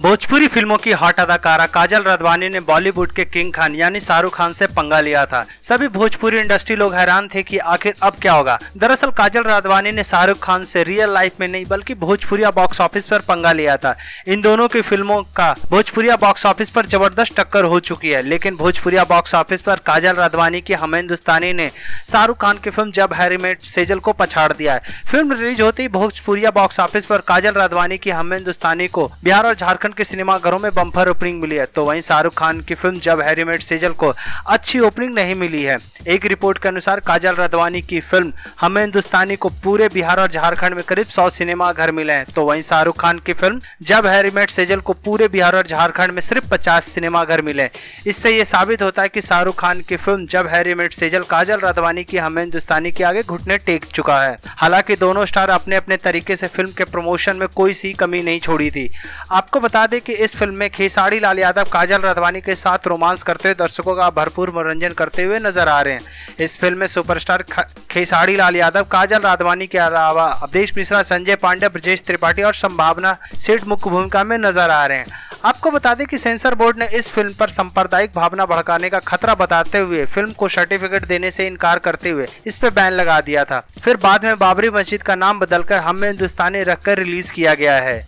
भोजपुरी फ़िल्मों की हॉट अदाकारा काजल रदवानी ने बॉलीवुड के किंग खान यानी शाहरुख खान से पंगा लिया था। सभी भोजपुरी इंडस्ट्री लोग हैरान थे कि आखिर अब क्या होगा। दरअसल काजल रदवानी ने शाहरुख खान से रियल लाइफ में नहीं, बल्कि भोजपुरिया बॉक्स ऑफ़िस पर पंगा लिया था। इन दोनों की फ़िल्मों का भोजपुरिया बॉक्स ऑफ़िस पर ज़बरदस्त टक्कर हो चुकी है, लेकिन भोजपुरिया बॉक्स ऑफ़िस पर काजल रदवानी की हम हिंदुस्तानी ने शाहरुख खान की फ़िल्म जब हैरी मेट सेजल को पछाड़ दिया है। फ़िल्म रिलीज़ होते ही भोजपुरिया बॉक्स ऑफ़िस पर काजल रदवानी की हम हिंदुस्तानी को बिहार और झारखंड उत्तराखंड के सिनेमाघरों में बम्पर ओपनिंग मिली है। तो वहीं शाहरुख खान की फ़िल्म जब हैरी मेट सेजल को अच्छी ओपनिंग नहीं मिली है। एक रिपोर्ट के अनुसार काजल रदवानी की फ़िल्म हमें हिंदुस्तानी को पूरे बिहार और झारखंड में करीब सौ सिनेमा घर मिले हैं। तो वहीं शाहरुख खान की फ़िल्म जब हैरी मेट सेजल को पूरे बिहार और झारखंड में सिर्फ़ पचास सिनेमा घर मिले इससे ये साबित होता है कि शाहरुख खान की फ़िल्म जब हैरी मेट सेजल काजल रदवानी की हमें हिंदुस्तानी के आगे घुटने टेक चुका है। हालाँकि दोनों स्टार अपने अपने तरीके से फ़िल्म के प्रमोशन में कोई सी कमी नहीं छोड़ी थी। आपको बता बता दें कि इस फ़िल्म में खेसारी लाल यादव, काजल रधवानी के साथ रोमांस करते हुए दर्शकों का भरपूर मनोरंजन करते हुए नज़र आ रहे हैं। इस फ़िल्म में सुपरस्टार खेसारी लाल यादव, काजल राधवानी के अलावा अवधेश मिश्रा, संजय पांडे, ब्रजेश त्रिपाठी और संभावना सेठ मुख्य भूमिका में नज़र आ रहे हैं। आपको बता दें कि सेंसर बोर्ड ने इस फ़िल्म पर सांप्रदायिक भावना भड़काने का खतरा बताते हुए फ़िल्म को सर्टिफिकेट देने से इनकार करते हुए इस पे बैन लगा दिया था। फिर बाद में बाबरी मस्जिद का नाम बदलकर हम हिंदुस्तानी रखकर रिलीज़ किया गया है।